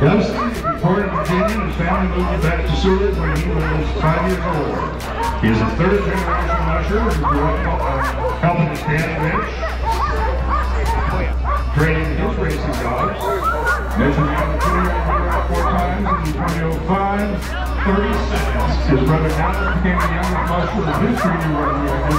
Dustin Born in Virginia. His family moved back to Seward when he was five years old. He is a third generation musher who grew up uh, helping his dad ranch, training his racing dogs. Measuring out the 20 four times in 2005, 30 seconds. His brother Dallas became the youngest musher in history to run the